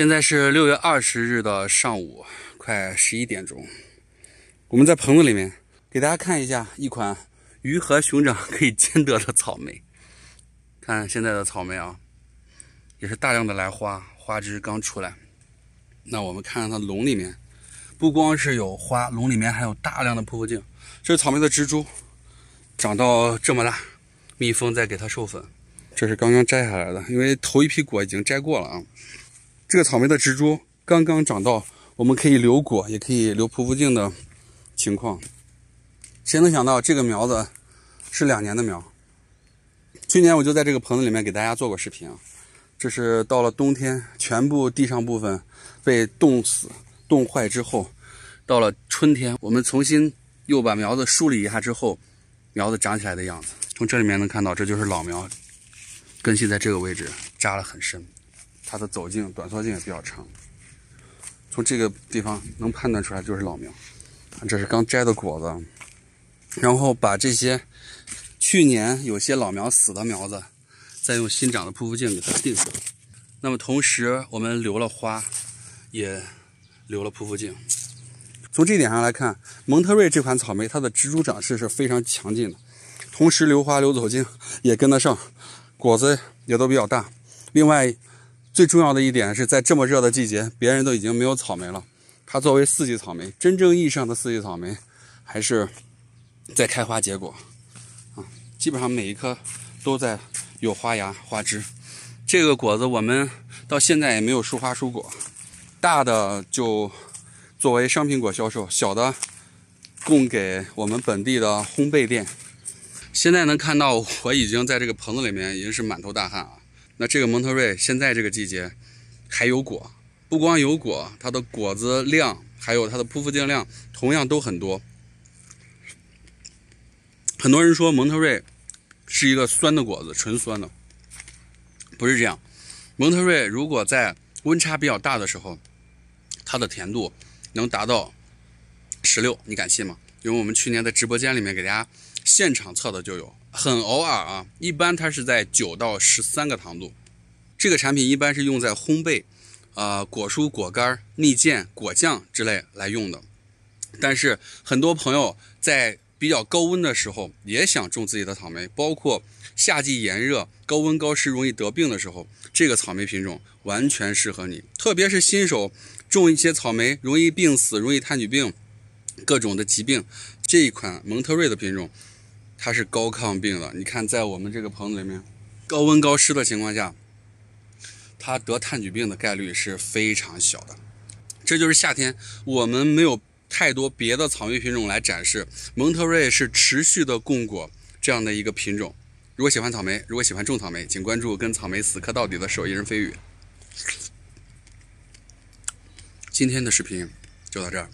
现在是六月二十日的上午，快十一点钟。我们在棚子里面给大家看一下一款鱼和熊掌可以兼得的草莓。看现在的草莓啊，也是大量的来花，花枝刚出来。那我们看看它笼里面，不光是有花，笼里面还有大量的匍匐茎。这是草莓的植株，长到这么大，蜜蜂在给它授粉。这是刚刚摘下来的，因为头一批果已经摘过了啊。这个草莓的植株刚刚长到我们可以留果，也可以留匍匐茎的情况。谁能想到这个苗子是两年的苗？去年我就在这个棚子里面给大家做过视频啊。这是到了冬天，全部地上部分被冻死、冻坏之后，到了春天，我们重新又把苗子梳理一下之后，苗子长起来的样子。从这里面能看到，这就是老苗，根系在这个位置扎了很深。它的走径、短缩径也比较长，从这个地方能判断出来就是老苗。这是刚摘的果子，然后把这些去年有些老苗死的苗子，再用新长的匍匐茎给它定上。那么同时我们留了花，也留了匍匐茎。从这点上来看，蒙特瑞这款草莓它的植株长势是非常强劲的，同时留花留走茎也跟得上，果子也都比较大。另外。最重要的一点是在这么热的季节，别人都已经没有草莓了，它作为四季草莓，真正意义上的四季草莓，还是在开花结果啊，基本上每一颗都在有花芽花枝。这个果子我们到现在也没有疏花疏果，大的就作为商品果销售，小的供给我们本地的烘焙店。现在能看到我已经在这个棚子里面已经是满头大汗啊。那这个蒙特瑞现在这个季节还有果，不光有果，它的果子量还有它的匍匐茎量同样都很多。很多人说蒙特瑞是一个酸的果子，纯酸的，不是这样。蒙特瑞如果在温差比较大的时候，它的甜度能达到十六，你敢信吗？因为我们去年在直播间里面给大家现场测的就有。很偶尔啊，一般它是在九到十三个糖度。这个产品一般是用在烘焙，呃，果蔬、果干、蜜饯、果酱之类来用的。但是很多朋友在比较高温的时候也想种自己的草莓，包括夏季炎热、高温高湿容易得病的时候，这个草莓品种完全适合你。特别是新手种一些草莓容易病死、容易炭疽病、各种的疾病，这一款蒙特瑞的品种。它是高抗病的，你看，在我们这个棚子里面，高温高湿的情况下，它得炭疽病的概率是非常小的。这就是夏天我们没有太多别的草莓品种来展示，蒙特瑞是持续的供果这样的一个品种。如果喜欢草莓，如果喜欢种草莓，请关注跟草莓死磕到底的手艺人飞宇。今天的视频就到这儿。